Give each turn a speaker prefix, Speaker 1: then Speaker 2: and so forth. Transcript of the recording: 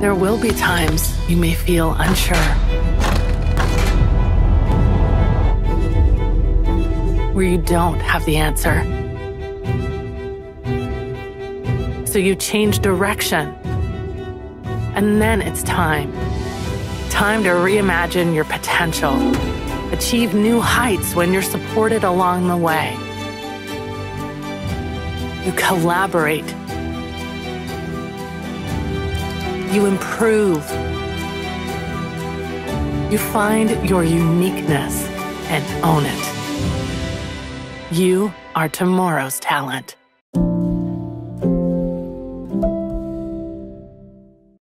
Speaker 1: There will be times you may feel unsure. Where you don't have the answer. So you change direction. And then it's time. Time to reimagine your potential. Achieve new heights when you're supported along the way. You collaborate You improve. You find your uniqueness and own it. You are tomorrow's talent.